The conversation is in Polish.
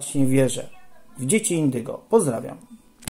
Właśnie wierzę w dzieci indygo. Pozdrawiam.